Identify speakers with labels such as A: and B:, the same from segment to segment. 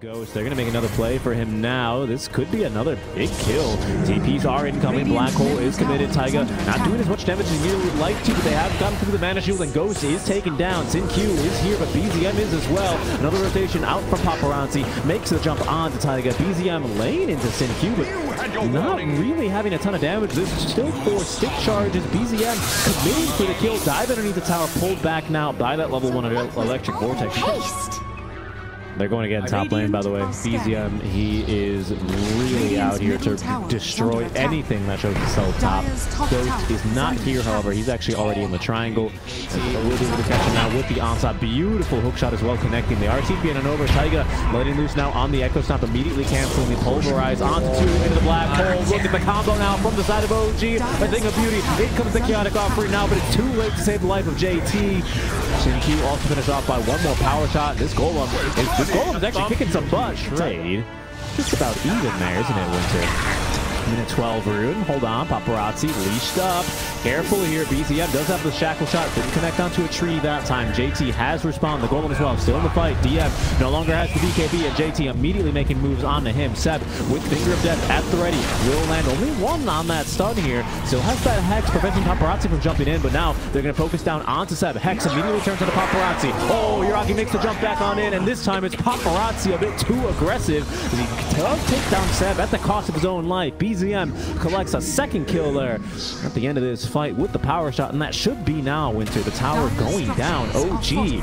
A: Ghost, they're going to make another play for him now. This could be another big kill. TPs are incoming. Black Hole is committed. Taiga not doing as much damage as you would like to, but they have gotten through the mana shield, and Ghost is taken down. XinQ is here, but BZM is as well. Another rotation out from Paparazzi. Makes the jump onto Taiga. BZM laying into XinQ, but not really having a ton of damage. There's still four stick charges. BZM committing for the kill. Dive underneath the tower, pulled back now by that level one electric vortex.
B: Haste.
A: They're going again top lane, by the way. BZM, he is really out here to destroy anything that shows itself top. Ghost is not here, however. He's actually already in the triangle. We'll be able to catch him now with the onside. Beautiful hook shot as well, connecting the RTP and over. Taiga letting loose now on the Echo Stomp, immediately canceling the Pulverize onto two into the black hole. Look at the combo now from the side of OG. A thing of beauty. In comes the chaotic offering now, but it's too late to save the life of JT. XinQ also finished off by one more power shot. This Golem is Golem's actually kicking some butt. Trade. Just about even there, isn't it, Winter? Minute 12 Rune. Hold on. Paparazzi leashed up. Careful here. BZM does have the shackle shot. Didn't connect onto a tree that time. JT has responded. The golem as well. Still in the fight. DM no longer has the BKB. And JT immediately making moves onto him. Ceb with Finger of Death at the ready. Will land only one on that stun here. Still has that Hex preventing Paparazzi from jumping in. But now they're going to focus down onto Ceb. Hex immediately turns to the Paparazzi. Oh, Yuragi makes the jump back on in. And this time it's Paparazzi a bit too aggressive. He does take down Ceb at the cost of his own life. BZM collects a second kill there at the end of this fight with the power shot, and that should be now, Winter. The tower going down. OG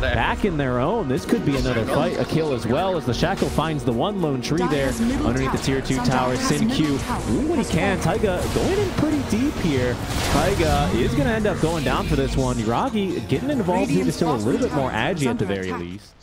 A: back in their own. This could be another fight, a kill as well as the Shackle finds the one lone tree there underneath the tier 2 tower. XinQ doing what he can. Taiga going in pretty deep here. Taiga is going to end up going down for this one. Yuragi getting involved here to still a little bit more agi at the very least.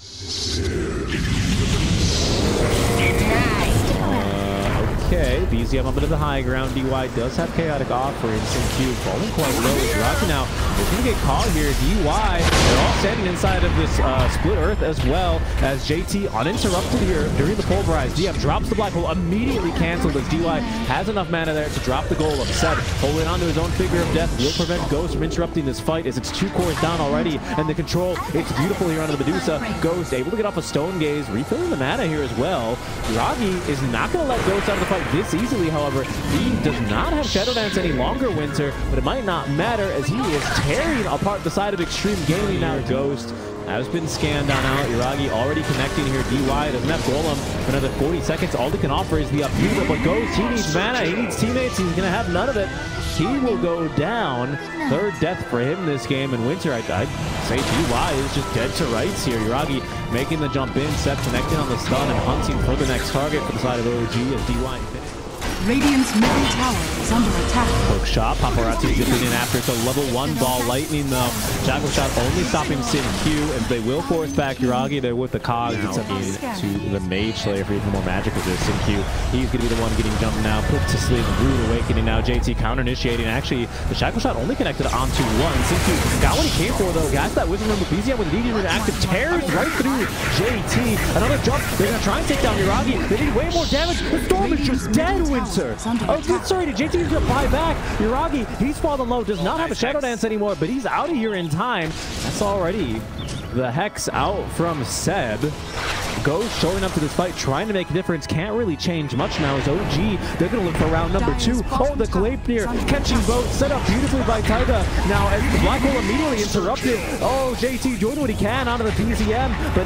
A: BZM up into the high ground. DY does have chaotic offerings. Sin Q falling quite low. Rocky now is going to get caught here. DY, they're all standing inside of this uh, split earth as well as JT uninterrupted here during the pulverize. DM drops the black hole, immediately canceled as DY has enough mana there to drop the golem. Ceb holding on to his own finger of death will prevent Ghost from interrupting this fight as it's two cores down already. And the control, it's beautiful here under the Medusa. Ghost able to get off a stone gaze, refilling the mana here as well. Ragi is not going to let Ghost out of the fight this this easily, however. He does not have Shadow Dance any longer, Winter, but it might not matter as he is tearing apart the side of Xtreme Gaming now. Ghost has been scanned on out. Yuragi already connecting here. DY doesn't have Golem another 40 seconds. All he can offer is the upheaval, but Ghost, he needs mana. He needs teammates. He's going to have none of it. He will go down. Third death for him this game. And Winter, I'd, I'd say DY is just dead to rights here. Yuragi making the jump in, Ceb connecting on the stun and hunting for the next target for the side of OG as DY
B: Radiant's middle tower is under attack.
A: Hook shot. Paparazzi zipping in after. It's a level one ball. Lightning, though. Shackle shot only stopping Sin Q, and they will force back Yuragi there with the cogs. It's up to the Mage Slayer for even more magic with this. XinQ, he's going to be the one getting jumped now. Put to sleep. Rude Awakening now. JT counter initiating. Actually, the Shackle shot only connected onto one. XinQ got what he came for, though. Got that Wisdom Ring with BZM with immediate active. Tears right through JT. Another jump. They're going to try and take down Yuragi. They need way more damage. The Storm is just dead, Winter. Oh, good. Sorry, did JT to buy back? Yuragi, he's fallen low, does not have a Shadow Dance anymore, but he's out of here in time. That's already the Hex out from Ceb. Ghost showing up to this fight, trying to make a difference. Can't really change much now as OG. They're going to look for round number two. Oh, the Gleipnir catching both, set up beautifully by Taiga. Now, as the Black Hole immediately interrupted. Oh, JT doing what he can out of the BZM, but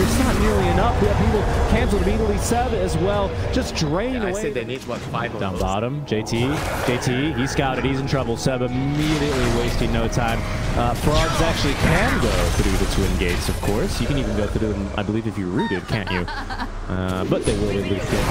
A: it's not nearly enough. We have people canceled immediately. Ceb as well, just drain yeah, away. I
C: said they need, what, five
A: Down bottom, JT. JT, he scouted, he's in trouble. Ceb immediately wasting no time. Uh, Frogs actually can go through the Twin Gates, of course. You can even go through them, I believe, if you root rooted, can't you? Uh, but they will at least get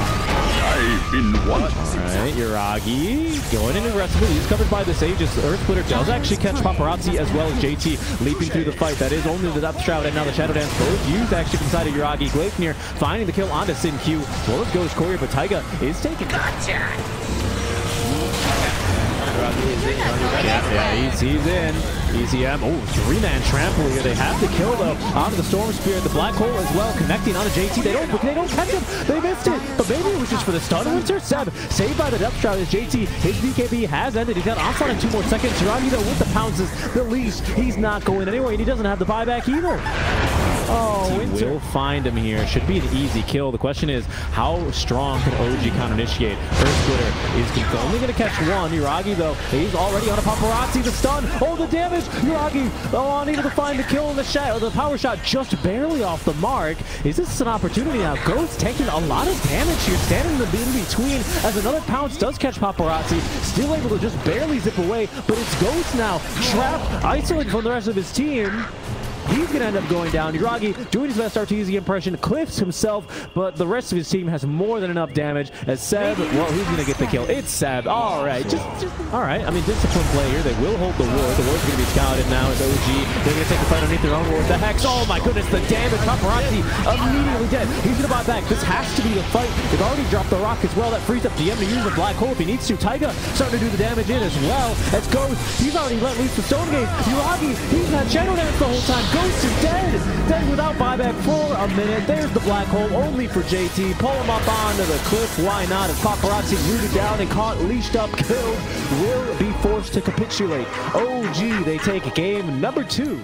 D: I've been watching.
A: Alright, Yuragi going in aggressively. He's covered by the Sages. Earth Splitter does actually catch Paparazzi as well as JT leaping through the fight. That is only the Death Shroud and now the Shadow Dance both used actually inside of Yuragi. Gleipnir finding the kill onto XinQ as well as goes Courier, but Taiga is taking. Gotcha! Yeah, he's, he's in. BZM. Oh, three-man trample here. They have to kill, though, onto the Storm Spirit. The Black Hole as well, connecting onto JT. They don't, they don't catch him. They missed it. But maybe it was just for the stun. Winter Ceb saved by the Death Shroud as JT. His BKB has ended. He's got onslaught in two more seconds. Yuragi, though, with the pounces, the leash. He's not going anywhere, and he doesn't have the buyback either. Oh, Winter will find him here. Should be an easy kill. The question is, how strong can OG counter initiate? Earth Splitter is only going to catch one. Yuragi, though, he's already on a paparazzi. The stun. Oh, the damage. Yuragi, oh, unable to find the kill in the shot. The power shot just barely off the mark. Is this an opportunity now? Ghost taking a lot of damage here, standing in the in between as another pounce does catch paparazzi. Still able to just barely zip away, but it's Ghost now. Trapped, isolated from the rest of his team. He's going to end up going down. Yuragi doing his best Arteezy impression, cliffs himself, but the rest of his team has more than enough damage. As Ceb, well, who's going to get the kill? It's Ceb. All right, just, just all right. I mean, disciplined play here. They will hold the ward. The ward's going to be scouted now as OG. They're going to take the fight underneath their own ward. The Hex, oh my goodness, the damage. Paparazzi immediately dead. He's going to buy back. This has to be the fight. They've already dropped the rock as well. That frees up DM to use the Black Hole if he needs to. Taiga starting to do the damage in as well. As Ghost, he's already let loose the Stone Gaze. Yuragi, he's not channel dance the whole time. Ghost is dead. Dead without buyback for a minute. There's the black hole only for JT. Pull him up onto the cliff. Why not? As paparazzi rooted down and caught, leashed up, killed, will be forced to capitulate. OG, they take game number two.